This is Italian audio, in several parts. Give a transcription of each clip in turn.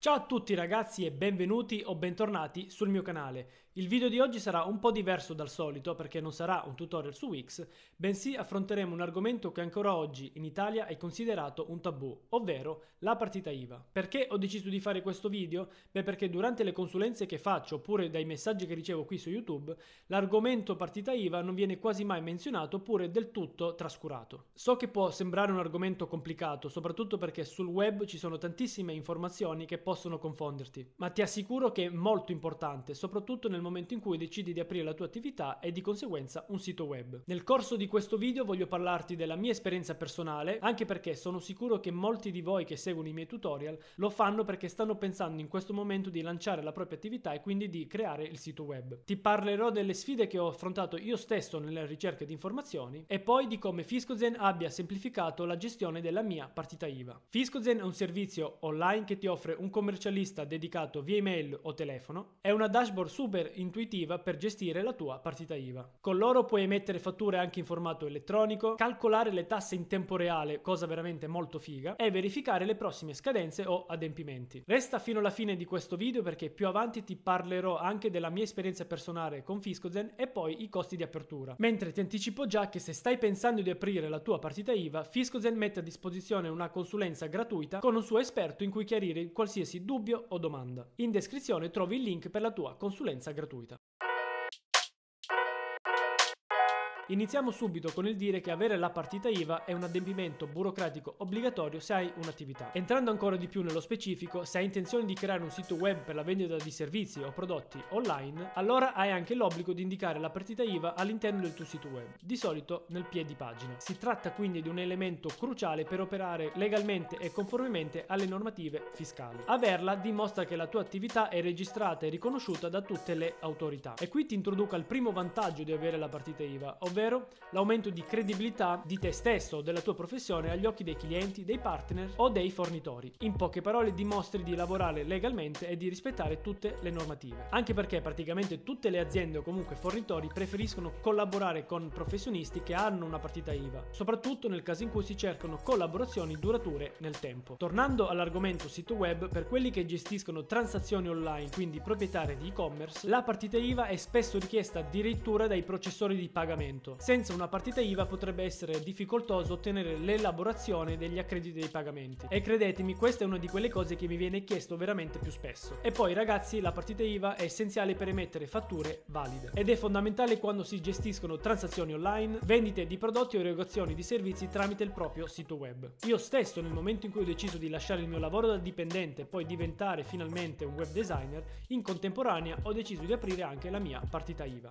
Ciao a tutti ragazzi e benvenuti o bentornati sul mio canale. Il video di oggi sarà un po' diverso dal solito perché non sarà un tutorial su Wix, bensì affronteremo un argomento che ancora oggi in Italia è considerato un tabù, ovvero la partita IVA. Perché ho deciso di fare questo video? Beh perché durante le consulenze che faccio oppure dai messaggi che ricevo qui su YouTube, l'argomento partita IVA non viene quasi mai menzionato oppure del tutto trascurato. So che può sembrare un argomento complicato, soprattutto perché sul web ci sono tantissime informazioni che possono confonderti, ma ti assicuro che è molto importante, soprattutto nel momento in cui decidi di aprire la tua attività e di conseguenza un sito web. Nel corso di questo video voglio parlarti della mia esperienza personale, anche perché sono sicuro che molti di voi che seguono i miei tutorial lo fanno perché stanno pensando in questo momento di lanciare la propria attività e quindi di creare il sito web. Ti parlerò delle sfide che ho affrontato io stesso nella ricerca di informazioni e poi di come Fiscozen abbia semplificato la gestione della mia partita IVA. Fiscozen è un servizio online che ti offre un commercialista dedicato via email o telefono, è una dashboard super intuitiva per gestire la tua partita IVA. Con loro puoi emettere fatture anche in formato elettronico, calcolare le tasse in tempo reale, cosa veramente molto figa, e verificare le prossime scadenze o adempimenti. Resta fino alla fine di questo video perché più avanti ti parlerò anche della mia esperienza personale con Fiscozen e poi i costi di apertura. Mentre ti anticipo già che se stai pensando di aprire la tua partita IVA, Fiscozen mette a disposizione una consulenza gratuita con un suo esperto in cui chiarire qualsiasi dubbio o domanda. In descrizione trovi il link per la tua consulenza gratuita Iniziamo subito con il dire che avere la partita IVA è un adempimento burocratico obbligatorio se hai un'attività. Entrando ancora di più nello specifico, se hai intenzione di creare un sito web per la vendita di servizi o prodotti online, allora hai anche l'obbligo di indicare la partita IVA all'interno del tuo sito web, di solito nel piedi pagina. Si tratta quindi di un elemento cruciale per operare legalmente e conformemente alle normative fiscali. Averla dimostra che la tua attività è registrata e riconosciuta da tutte le autorità. E qui ti introduco al primo vantaggio di avere la partita IVA, ovvero ovvero l'aumento di credibilità di te stesso o della tua professione agli occhi dei clienti, dei partner o dei fornitori. In poche parole dimostri di lavorare legalmente e di rispettare tutte le normative. Anche perché praticamente tutte le aziende o comunque fornitori preferiscono collaborare con professionisti che hanno una partita IVA, soprattutto nel caso in cui si cercano collaborazioni durature nel tempo. Tornando all'argomento sito web, per quelli che gestiscono transazioni online, quindi proprietari di e-commerce, la partita IVA è spesso richiesta addirittura dai processori di pagamento conto. Senza una partita IVA potrebbe essere difficoltoso ottenere l'elaborazione degli accrediti dei pagamenti. E credetemi, questa è una di quelle cose che mi viene chiesto veramente più spesso. E poi ragazzi, la partita IVA è essenziale per emettere fatture valide ed è fondamentale quando si gestiscono transazioni online, vendite di prodotti o erogazioni di servizi tramite il proprio sito web. Io stesso nel momento in cui ho deciso di lasciare il mio lavoro da dipendente e poi diventare finalmente un web designer, in contemporanea ho deciso di aprire anche la mia partita IVA.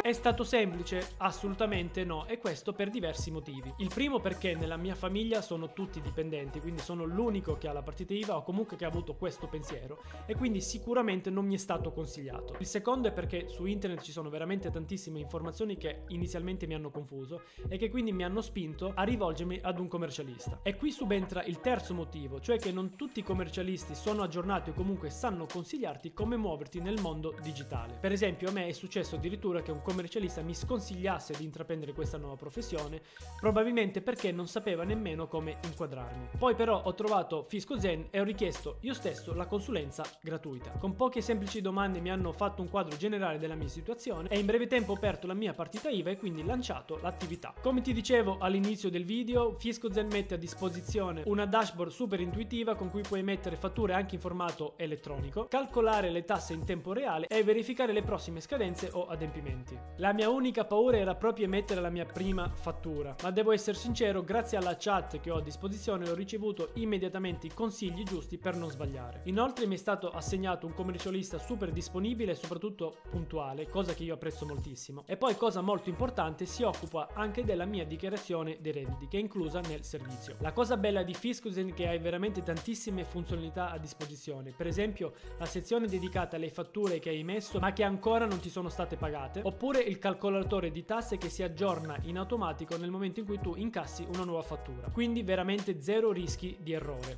È stato semplice? Assolutamente no, e questo per diversi motivi. Il primo perché nella mia famiglia sono tutti dipendenti, quindi sono l'unico che ha la partita IVA o comunque che ha avuto questo pensiero e quindi sicuramente non mi è stato consigliato. Il secondo è perché su internet ci sono veramente tantissime informazioni che inizialmente mi hanno confuso e che quindi mi hanno spinto a rivolgermi ad un commercialista. E qui subentra il terzo motivo, cioè che non tutti i commercialisti sono aggiornati o comunque sanno consigliarti come muoverti nel mondo digitale. Per esempio a me è successo addirittura che un commercialista mi sconsigliasse di intraprendere questa nuova professione, probabilmente perché non sapeva nemmeno come inquadrarmi. Poi però ho trovato Fisco Zen e ho richiesto io stesso la consulenza gratuita. Con poche semplici domande mi hanno fatto un quadro generale della mia situazione e in breve tempo ho aperto la mia partita IVA e quindi lanciato l'attività. Come ti dicevo all'inizio del video, Fisco Zen mette a disposizione una dashboard super intuitiva con cui puoi mettere fatture anche in formato elettronico, calcolare le tasse in tempo reale e verificare le prossime scadenze o adempimenti. La mia unica paura era proprio emettere la mia prima fattura, ma devo essere sincero, grazie alla chat che ho a disposizione ho ricevuto immediatamente i consigli giusti per non sbagliare. Inoltre mi è stato assegnato un commercialista super disponibile e soprattutto puntuale, cosa che io apprezzo moltissimo. E poi cosa molto importante, si occupa anche della mia dichiarazione dei redditi, che è inclusa nel servizio. La cosa bella di Fiskusen è che hai veramente tantissime funzionalità a disposizione, per esempio la sezione dedicata alle fatture che hai emesso ma che ancora non ti sono state pagate, oppure oppure il calcolatore di tasse che si aggiorna in automatico nel momento in cui tu incassi una nuova fattura. Quindi veramente zero rischi di errore.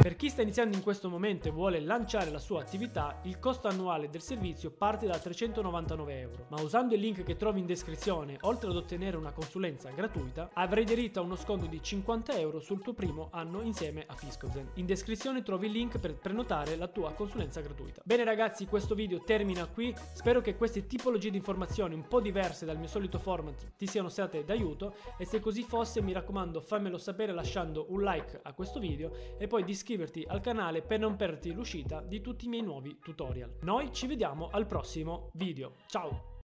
Per chi sta iniziando in questo momento e vuole lanciare la sua attività, il costo annuale del servizio parte da 399 euro, ma usando il link che trovi in descrizione, oltre ad ottenere una consulenza gratuita, avrai diritto a uno sconto di 50 euro sul tuo primo anno insieme a Fiscozen. In descrizione trovi il link per prenotare la tua consulenza gratuita. Bene ragazzi, questo video termina qui, spero che queste tipologie di informazioni un po' diverse dal mio solito format ti siano state d'aiuto e se così fosse mi raccomando fammelo sapere lasciando un like a questo video e poi di iscriverti al canale per non perderti l'uscita di tutti i miei nuovi tutorial. Noi ci vediamo al prossimo video. Ciao!